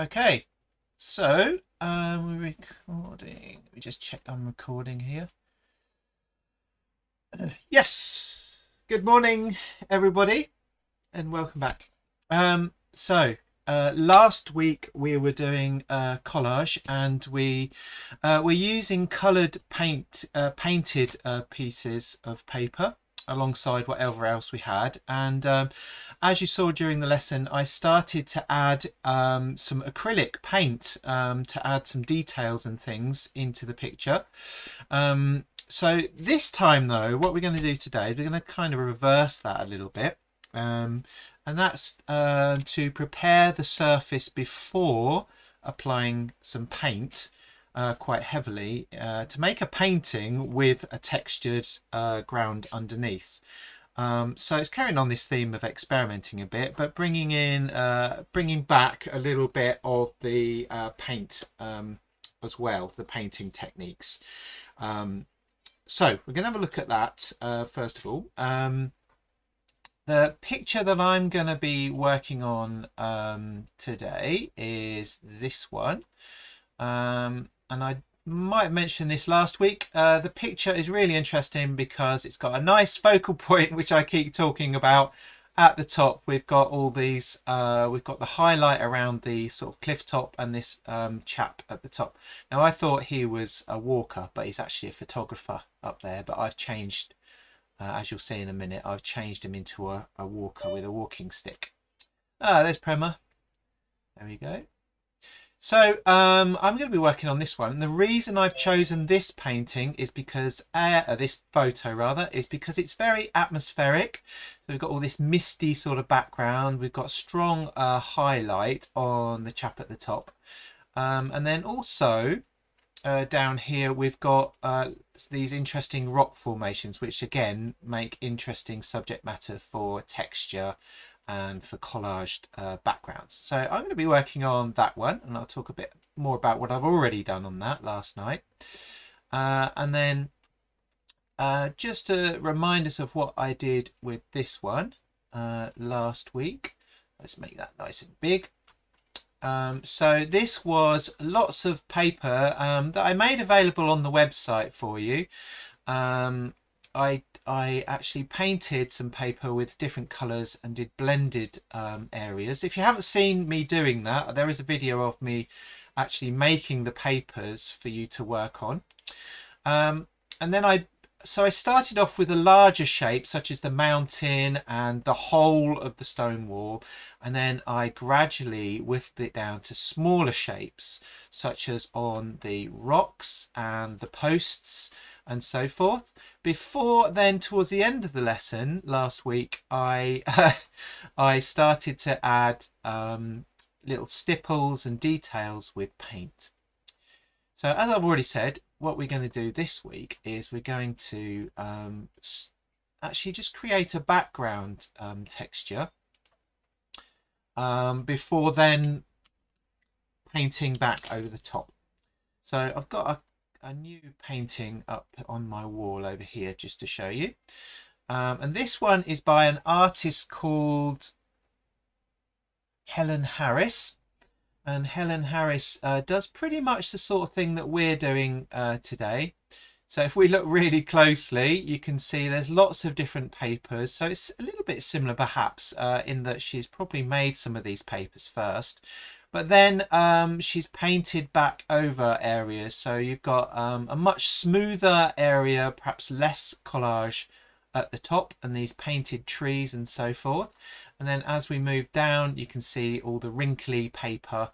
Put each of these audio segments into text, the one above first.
Okay, so um, we're recording. Let me just check I'm recording here. Uh, yes, good morning, everybody, and welcome back. Um, so uh, last week we were doing uh, collage, and we uh, we're using coloured paint, uh, painted uh, pieces of paper alongside whatever else we had. And um, as you saw during the lesson I started to add um, some acrylic paint um, to add some details and things into the picture. Um, so this time though what we're going to do today we're going to kind of reverse that a little bit. Um, and that's uh, to prepare the surface before applying some paint uh, quite heavily uh, to make a painting with a textured uh, ground underneath. Um, so it's carrying on this theme of experimenting a bit, but bringing in, uh, bringing back a little bit of the uh, paint um, as well, the painting techniques. Um, so we're going to have a look at that uh, first of all. Um, the picture that I'm going to be working on um, today is this one. Um, and I might mention this last week. Uh, the picture is really interesting because it's got a nice focal point, which I keep talking about. At the top, we've got all these, uh, we've got the highlight around the sort of cliff top and this um, chap at the top. Now, I thought he was a walker, but he's actually a photographer up there. But I've changed, uh, as you'll see in a minute, I've changed him into a, a walker with a walking stick. Ah, there's Prema. There we go. So um, I'm going to be working on this one. The reason I've chosen this painting is because, uh, this photo rather, is because it's very atmospheric. So we've got all this misty sort of background. We've got strong uh, highlight on the chap at the top. Um, and then also uh, down here we've got uh, these interesting rock formations which again make interesting subject matter for texture and for collaged uh, backgrounds. So I'm going to be working on that one and I'll talk a bit more about what I've already done on that last night. Uh, and then uh, just remind us of what I did with this one uh, last week. Let's make that nice and big. Um, so this was lots of paper um, that I made available on the website for you. Um, I I actually painted some paper with different colours and did blended um, areas. If you haven't seen me doing that, there is a video of me actually making the papers for you to work on. Um, and then I, so I started off with a larger shape such as the mountain and the whole of the stone wall. And then I gradually whiffed it down to smaller shapes such as on the rocks and the posts and so forth. Before then, towards the end of the lesson last week, I I started to add um, little stipples and details with paint. So as I've already said, what we're going to do this week is we're going to um, actually just create a background um, texture um, before then painting back over the top. So I've got a a new painting up on my wall over here just to show you. Um, and this one is by an artist called Helen Harris. And Helen Harris uh, does pretty much the sort of thing that we're doing uh, today. So if we look really closely, you can see there's lots of different papers. So it's a little bit similar perhaps uh, in that she's probably made some of these papers first. But then um, she's painted back over areas. So you've got um, a much smoother area, perhaps less collage at the top and these painted trees and so forth. And then as we move down, you can see all the wrinkly paper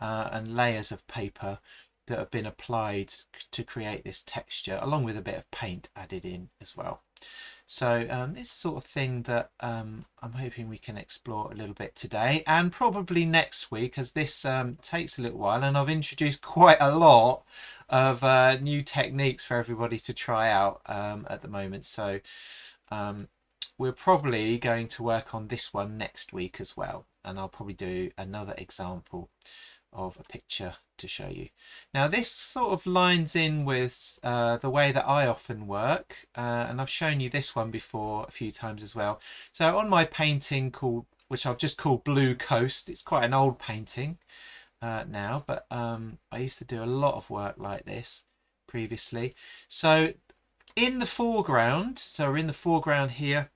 uh, and layers of paper that have been applied to create this texture along with a bit of paint added in as well. So um, this sort of thing that um, I'm hoping we can explore a little bit today and probably next week as this um, takes a little while and I've introduced quite a lot of uh, new techniques for everybody to try out um, at the moment. So um, we're probably going to work on this one next week as well and I'll probably do another example of a picture to show you. Now this sort of lines in with uh, the way that I often work uh, and I've shown you this one before a few times as well. So on my painting called which I've just called Blue Coast, it's quite an old painting. uh, now, but um, I used to do a lot of work like this previously. So in the foreground, so we're in the foreground here,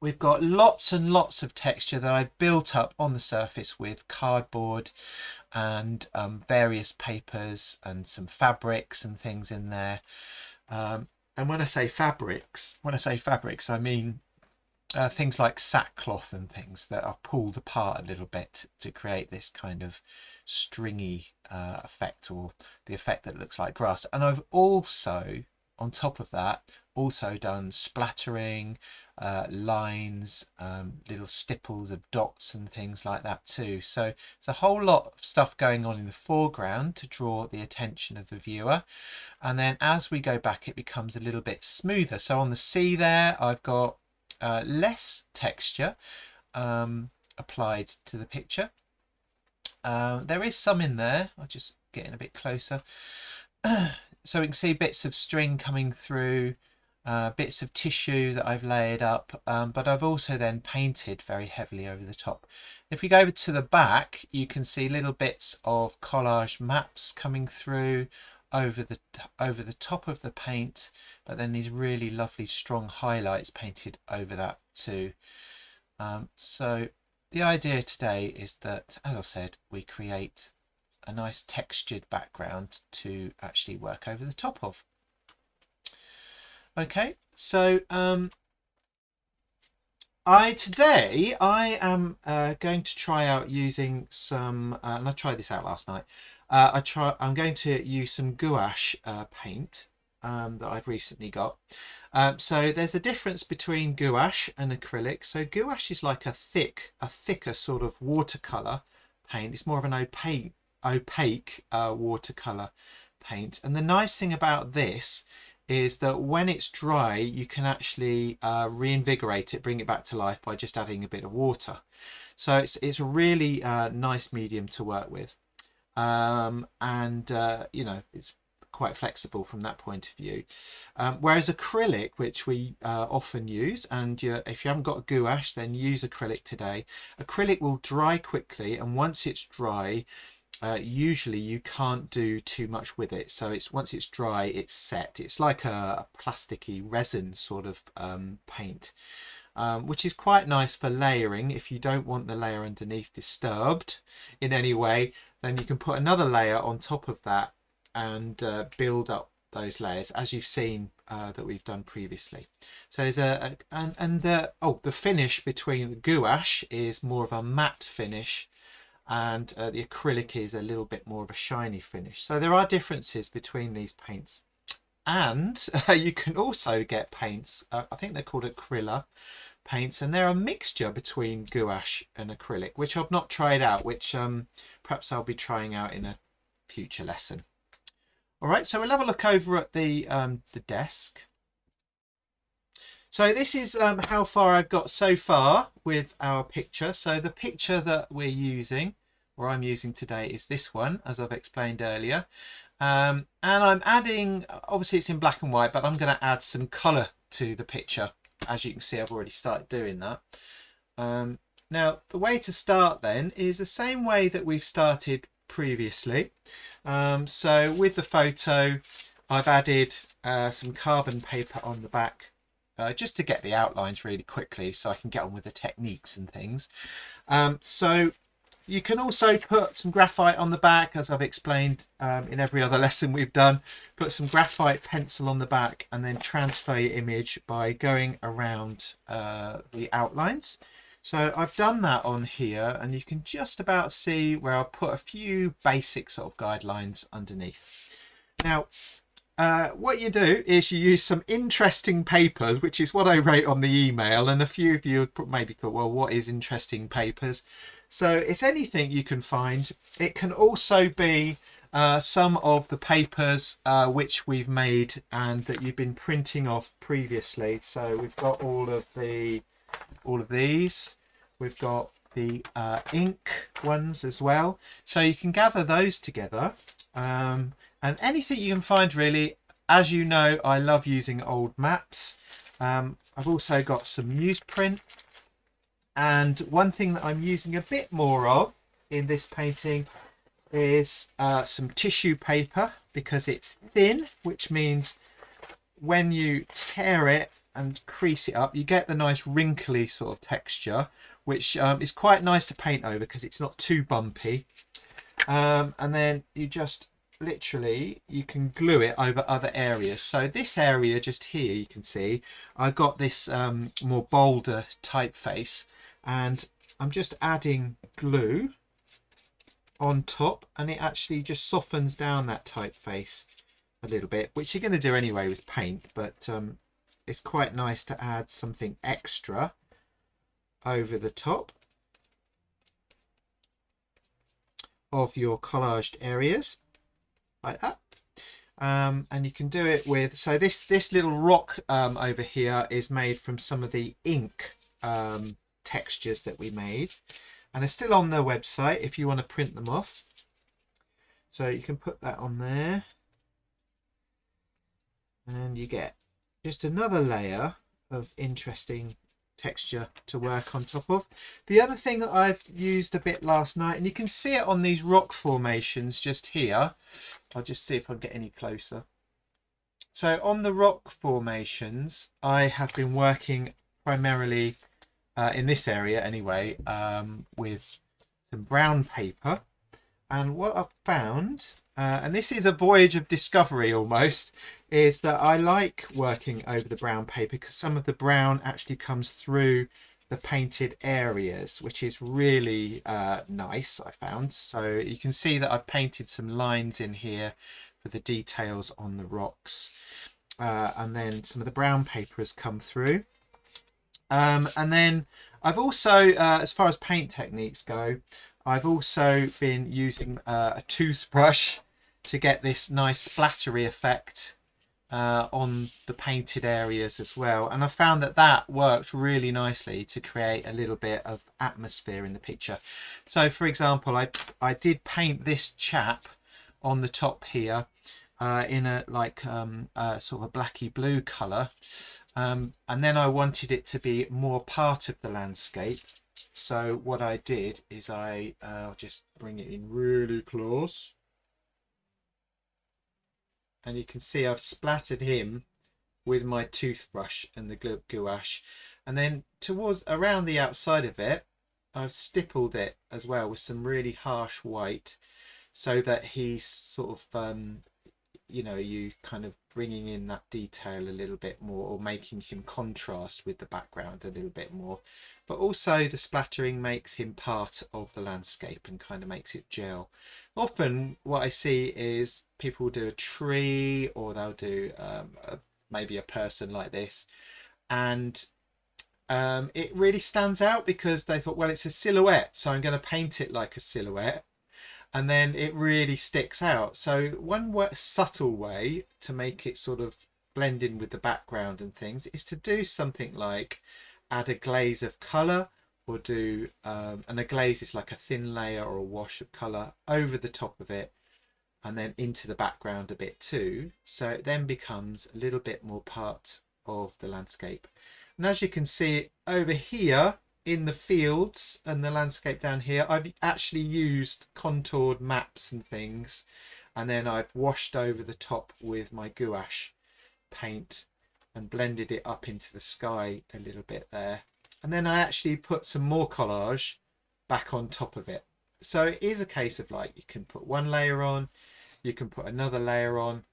we've got lots and lots of texture that I've built up on the surface with cardboard and um, various papers and some fabrics and things in there. Um, and when I say fabrics, when I say fabrics, I mean uh, things like sackcloth and things that are pulled apart a little bit to create this kind of stringy uh, effect or the effect that looks like grass. And I've also, on top of that, also done splattering, uh, lines, um, little stipples of dots and things like that too. So there's a whole lot of stuff going on in the foreground to draw the attention of the viewer. And then as we go back, it becomes a little bit smoother. So on the sea there, I've got uh, less texture um, applied to the picture. Uh, there is some in there. I'll just get in a bit closer. so we can see bits of string coming through, uh, bits of tissue that I've layered up, um, but I've also then painted very heavily over the top. If we go over to the back, you can see little bits of collage maps coming through over the over the top of the paint but then these really lovely strong highlights painted over that too um, so the idea today is that as I've said we create a nice textured background to actually work over the top of okay so um, I today I am uh, going to try out using some uh, and I tried this out last night uh, I try. I'm going to use some gouache uh, paint um, that I've recently got. Um, so there's a difference between gouache and acrylic. So gouache is like a thick, a thicker sort of watercolor paint. It's more of an opaque, opaque uh, watercolor paint. And the nice thing about this is that when it's dry, you can actually uh, reinvigorate it, bring it back to life by just adding a bit of water. So it's, it's a really uh, nice medium to work with um, and uh, you know it's quite flexible from that point of view. Um, whereas acrylic, which we uh, often use, and if you haven't got gouache, then use acrylic today. Acrylic will dry quickly, and once it's dry, uh, usually you can't do too much with it. So it's once it's dry, it's set. It's like a, a plasticky resin sort of um, paint. Um, which is quite nice for layering if you don't want the layer underneath disturbed in any way then you can put another layer on top of that and uh, build up those layers as you've seen uh, that we've done previously. So there's a, a and, and the, oh the finish between the gouache is more of a matte finish and uh, the acrylic is a little bit more of a shiny finish. So there are differences between these paints. And you can also get paints, uh, I think they're called acryla, paints and they're a mixture between gouache and acrylic which I've not tried out which um, perhaps I'll be trying out in a future lesson. Alright so we'll have a look over at the, um, the desk. So this is um, how far I've got so far with our picture. So the picture that we're using or I'm using today is this one as I've explained earlier. Um, and I'm adding, obviously it's in black and white, but I'm going to add some colour to the picture. As you can see I've already started doing that. Um, now the way to start then is the same way that we've started previously. Um, so with the photo I've added uh, some carbon paper on the back uh, just to get the outlines really quickly so I can get on with the techniques and things. Um, so you can also put some graphite on the back, as I've explained um, in every other lesson we've done. Put some graphite pencil on the back and then transfer your image by going around uh, the outlines. So I've done that on here and you can just about see where I'll put a few basic sort of guidelines underneath. Now, uh, what you do is you use some interesting papers, which is what I wrote on the email. And a few of you maybe thought, well, what is interesting papers? So it's anything you can find. It can also be uh, some of the papers uh, which we've made and that you've been printing off previously. So we've got all of the all of these. We've got the uh, ink ones as well. So you can gather those together. Um, and anything you can find really. As you know, I love using old maps. Um, I've also got some newsprint and one thing that I'm using a bit more of in this painting is uh, some tissue paper because it's thin, which means when you tear it and crease it up, you get the nice wrinkly sort of texture, which um, is quite nice to paint over because it's not too bumpy. Um, and then you just literally you can glue it over other areas so this area just here you can see I got this um, more bolder typeface and I'm just adding glue on top and it actually just softens down that typeface a little bit which you're going to do anyway with paint but um, it's quite nice to add something extra over the top of your collaged areas like that. Um, and you can do it with so this this little rock um, over here is made from some of the ink um, textures that we made and they're still on the website if you want to print them off so you can put that on there and you get just another layer of interesting texture to work on top of. The other thing that I've used a bit last night, and you can see it on these rock formations just here. I'll just see if I can get any closer. So on the rock formations, I have been working primarily uh, in this area anyway, um, with some brown paper. And what I've found, uh, and this is a voyage of discovery almost, is that I like working over the brown paper because some of the brown actually comes through the painted areas which is really uh, nice I found. So you can see that I've painted some lines in here for the details on the rocks. Uh, and then some of the brown paper has come through um, and then I've also uh, as far as paint techniques go I've also been using uh, a toothbrush to get this nice splattery effect uh, on the painted areas as well. And I found that that worked really nicely to create a little bit of atmosphere in the picture. So for example I I did paint this chap on the top here uh, in a like um, sort of a blacky blue color um, and then I wanted it to be more part of the landscape. So what I did is I uh, just bring it in really close. And you can see I've splattered him with my toothbrush and the gouache. And then towards around the outside of it I've stippled it as well with some really harsh white so that he sort of um, you know you kind of bringing in that detail a little bit more or making him contrast with the background a little bit more? But also the splattering makes him part of the landscape and kind of makes it gel. Often what i see is people do a tree or they'll do um, a, maybe a person like this and um, it really stands out because they thought well it's a silhouette so i'm going to paint it like a silhouette and then it really sticks out. So one subtle way to make it sort of blend in with the background and things is to do something like add a glaze of colour or do, um, and a glaze is like a thin layer or a wash of colour over the top of it and then into the background a bit too. So it then becomes a little bit more part of the landscape. And as you can see over here, in the fields and the landscape down here I've actually used contoured maps and things and then I've washed over the top with my gouache paint and blended it up into the sky a little bit there. And then I actually put some more collage back on top of it. So it is a case of like you can put one layer on you can put another layer on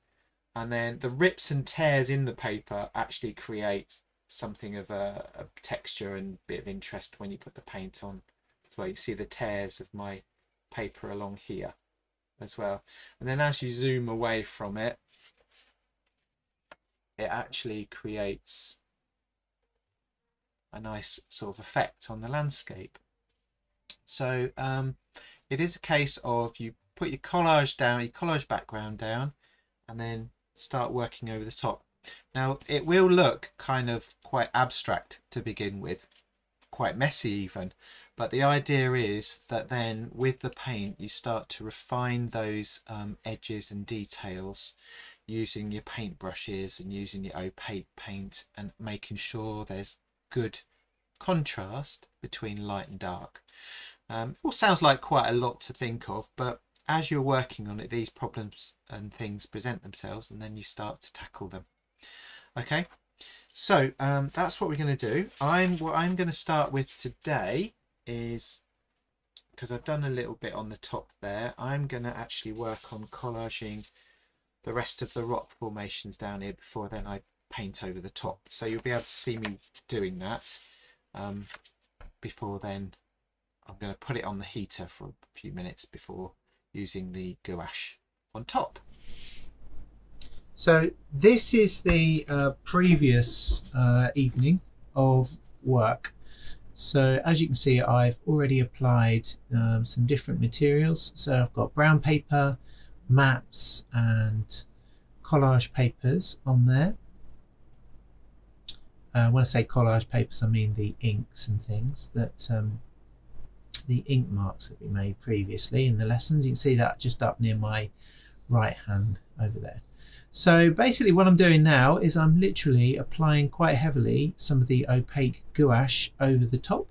and then the rips and tears in the paper actually create something of a, a, texture and bit of interest when you put the paint on well. You see the tears of my paper along here as well. And then as you zoom away from it, it actually creates a nice sort of effect on the landscape. So um, it is a case of you put your collage down, your collage background down, and then start working over the top. Now it will look kind of quite abstract to begin with, quite messy even, but the idea is that then with the paint you start to refine those um, edges and details using your paint brushes and using your opaque paint and making sure there's good contrast between light and dark. Um, it all sounds like quite a lot to think of, but as you're working on it, these problems and things present themselves, and then you start to tackle them. Okay, so um, that's what we're going to do. I'm what I'm going to start with today is because I've done a little bit on the top there. I'm going to actually work on collaging the rest of the rock formations down here before then I paint over the top. So you'll be able to see me doing that. Um, before then, I'm going to put it on the heater for a few minutes before using the gouache on top. So this is the uh, previous uh, evening of work. So as you can see, I've already applied um, some different materials. So I've got brown paper, maps and collage papers on there. Uh, when I say collage papers, I mean the inks and things that um, the ink marks that we made previously in the lessons. You can see that just up near my right hand over there. So basically what I'm doing now is I'm literally applying quite heavily some of the opaque gouache over the top.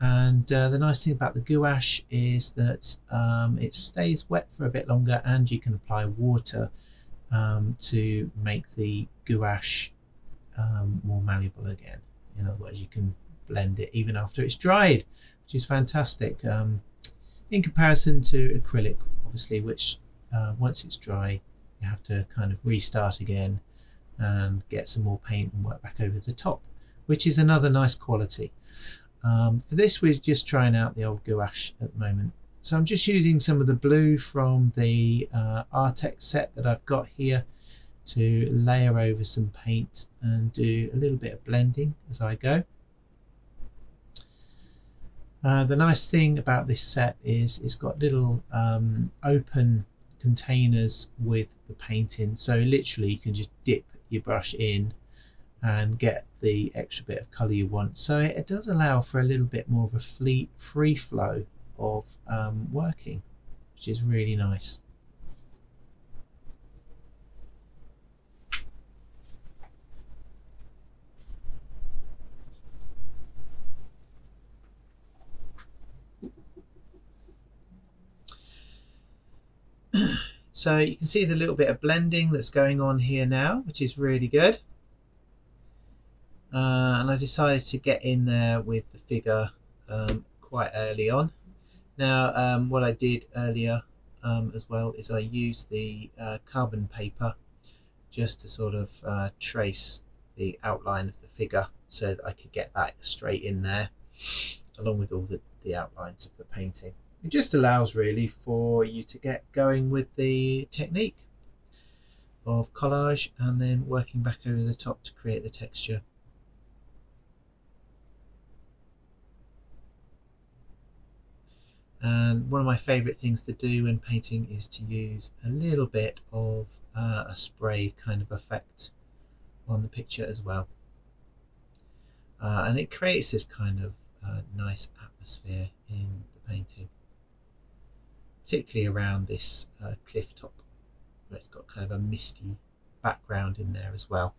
And uh, the nice thing about the gouache is that um, it stays wet for a bit longer and you can apply water um, to make the gouache um, more malleable again. In other words, you can blend it even after it's dried, which is fantastic um, in comparison to acrylic, obviously, which uh, once it's dry, you have to kind of restart again and get some more paint and work back over the top, which is another nice quality. Um, for this, we're just trying out the old gouache at the moment. So I'm just using some of the blue from the uh, Artex set that I've got here to layer over some paint and do a little bit of blending as I go. Uh, the nice thing about this set is it's got little um, open containers with the paint in so literally you can just dip your brush in and get the extra bit of color you want. So it, it does allow for a little bit more of a free flow of um, working which is really nice So you can see the little bit of blending that's going on here now, which is really good. Uh, and I decided to get in there with the figure um, quite early on. Now, um, what I did earlier um, as well is I used the uh, carbon paper just to sort of uh, trace the outline of the figure so that I could get that straight in there along with all the, the outlines of the painting it just allows really for you to get going with the technique of collage and then working back over the top to create the texture. And one of my favourite things to do when painting is to use a little bit of uh, a spray kind of effect on the picture as well. Uh, and it creates this kind of uh, nice atmosphere in the painting particularly around this uh, cliff top it's got kind of a misty background in there as well.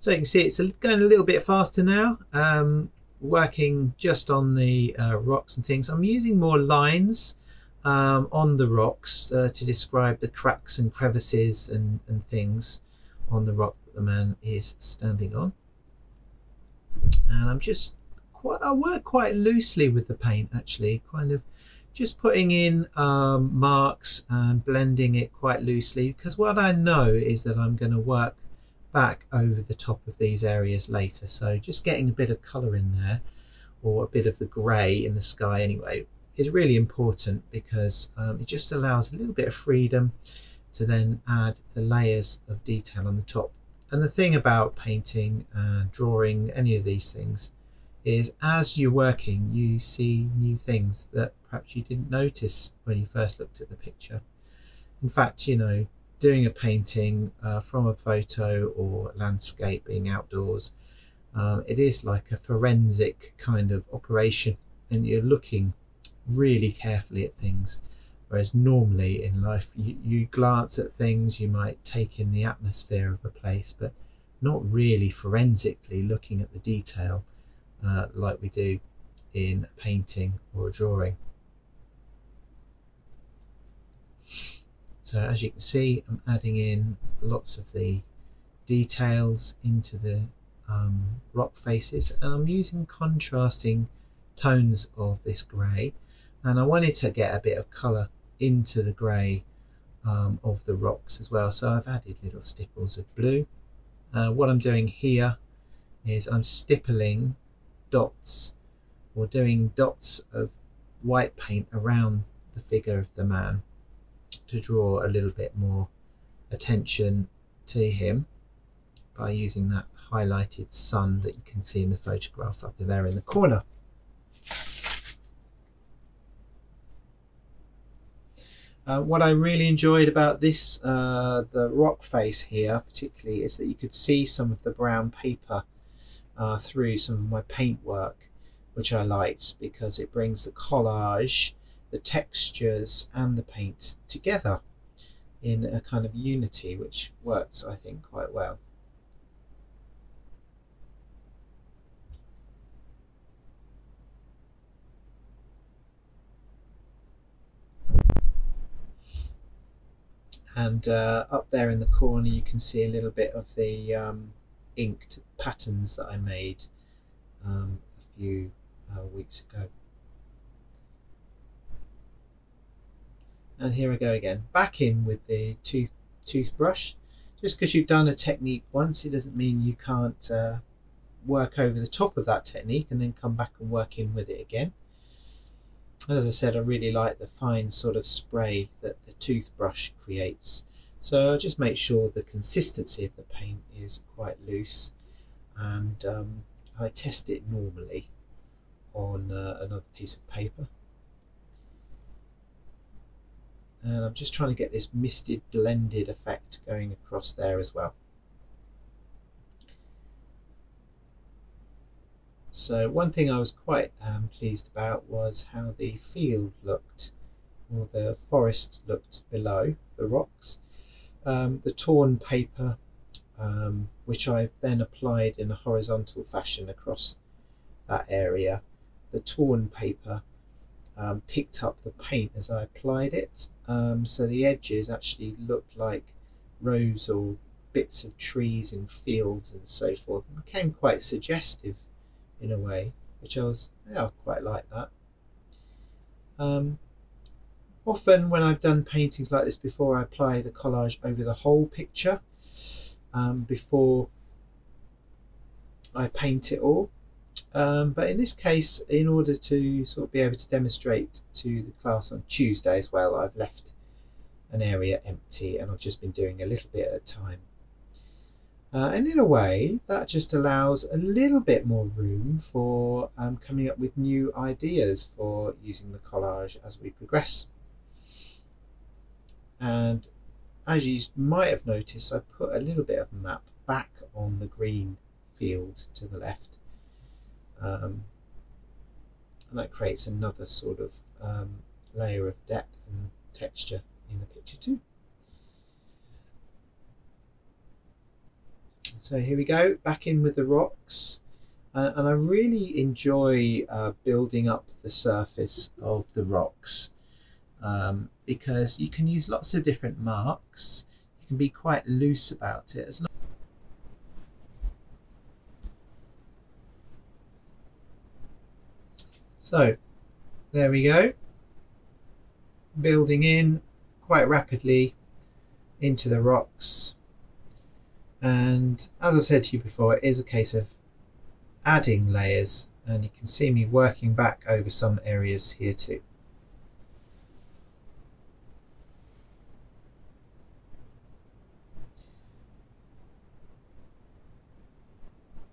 So you can see it's going a little bit faster now. Um, working just on the uh, rocks and things. I'm using more lines um, on the rocks uh, to describe the cracks and crevices and, and things on the rock that the man is standing on. And I'm just quite, I work quite loosely with the paint actually, kind of just putting in um, marks and blending it quite loosely because what I know is that I'm going to work back over the top of these areas later. So just getting a bit of colour in there or a bit of the grey in the sky anyway is really important because um, it just allows a little bit of freedom to then add the layers of detail on the top. And the thing about painting, and drawing, any of these things is as you're working, you see new things that perhaps you didn't notice when you first looked at the picture. In fact, you know, doing a painting uh, from a photo or landscape being outdoors um, it is like a forensic kind of operation and you're looking really carefully at things. Whereas normally in life, you, you glance at things, you might take in the atmosphere of a place, but not really forensically looking at the detail uh, like we do in a painting or a drawing. So as you can see, I'm adding in lots of the details into the um, rock faces and I'm using contrasting tones of this grey. And I wanted to get a bit of colour into the grey um, of the rocks as well. So I've added little stipples of blue. Uh, what I'm doing here is I'm stippling dots or doing dots of white paint around the figure of the man to draw a little bit more attention to him by using that highlighted sun that you can see in the photograph up there in the corner. Uh, what I really enjoyed about this, uh, the rock face here particularly, is that you could see some of the brown paper uh, through some of my paintwork, which I liked because it brings the collage the textures and the paint together in a kind of unity which works I think quite well. and uh, up there in the corner you can see a little bit of the um, inked patterns that I made um, a few uh, weeks ago. And here I go again. Back in with the tooth toothbrush. Just because you've done a technique once it doesn't mean you can't uh, work over the top of that technique and then come back and work in with it again. And as I said I really like the fine sort of spray that the toothbrush creates. So just make sure the consistency of the paint is quite loose. And um, I test it normally on uh, another piece of paper and I'm just trying to get this misted blended effect going across there as well. So one thing I was quite um, pleased about was how the field looked, or the forest looked below the rocks. Um, the torn paper, um, which I've then applied in a horizontal fashion across that area. The torn paper um, picked up the paint as I applied it um, so the edges actually looked like rows or bits of trees and fields and so forth. It became quite suggestive in a way which I was yeah, I quite like that. Um, often when I've done paintings like this before I apply the collage over the whole picture um, before I paint it all um, but in this case, in order to sort of be able to demonstrate to the class on Tuesday as well, I've left an area empty and I've just been doing a little bit at a time. Uh, and in a way, that just allows a little bit more room for um, coming up with new ideas for using the collage as we progress. And as you might have noticed, I put a little bit of map back on the green field to the left um, and that creates another sort of um, layer of depth and texture in the picture too. So here we go, back in with the rocks. Uh, and I really enjoy uh, building up the surface of the rocks um, because you can use lots of different marks. You can be quite loose about it. As So there we go. Building in quite rapidly into the rocks. And as I've said to you before, it is a case of adding layers and you can see me working back over some areas here too.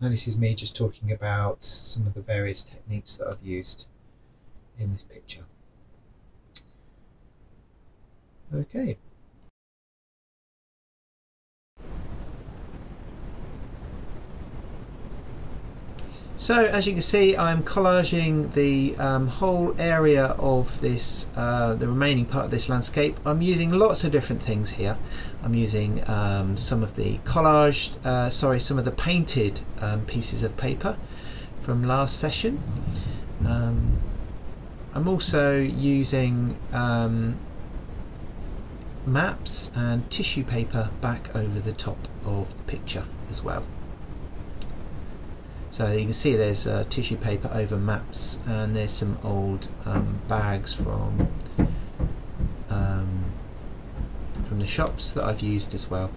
And this is me just talking about some of the various techniques that I've used in this picture. Okay. So as you can see, I'm collaging the um, whole area of this, uh, the remaining part of this landscape. I'm using lots of different things here. I'm using um, some of the collaged, uh, sorry, some of the painted um, pieces of paper from last session. Um, I'm also using um, maps and tissue paper back over the top of the picture as well. So you can see there's uh, tissue paper over maps and there's some old um, bags from um, from the shops that I've used as well.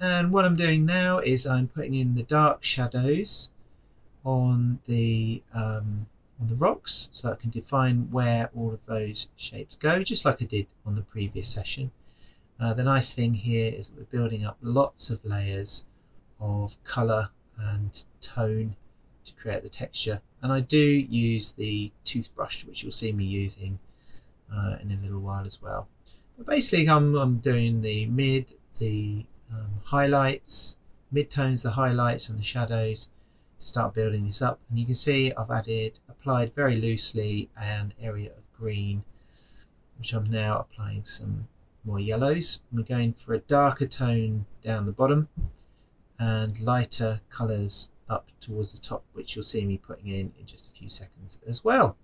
And what I'm doing now is I'm putting in the dark shadows on the um, on the rocks so I can define where all of those shapes go, just like I did on the previous session. Uh, the nice thing here is we're building up lots of layers of colour and tone to create the texture. And I do use the toothbrush, which you'll see me using uh, in a little while as well. But basically, I'm, I'm doing the mid, the um, highlights, midtones, the highlights and the shadows to start building this up. And you can see I've added, applied very loosely an area of green, which I'm now applying some more yellows. We're going for a darker tone down the bottom and lighter colours up towards the top, which you'll see me putting in in just a few seconds as well.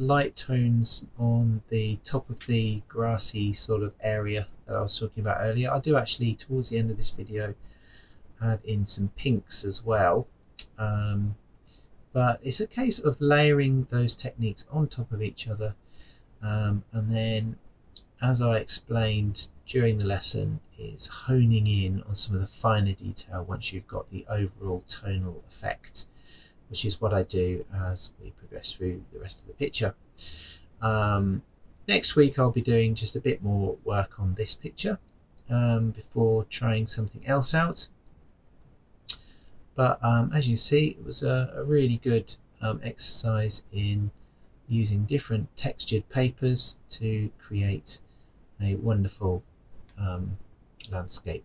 Light tones on the top of the grassy sort of area that I was talking about earlier. I do actually, towards the end of this video, add in some pinks as well. Um, but it's a case of layering those techniques on top of each other. Um, and then, as I explained during the lesson, is honing in on some of the finer detail once you've got the overall tonal effect which is what I do as we progress through the rest of the picture. Um, next week I'll be doing just a bit more work on this picture um, before trying something else out. But um, as you see, it was a, a really good um, exercise in using different textured papers to create a wonderful um, landscape.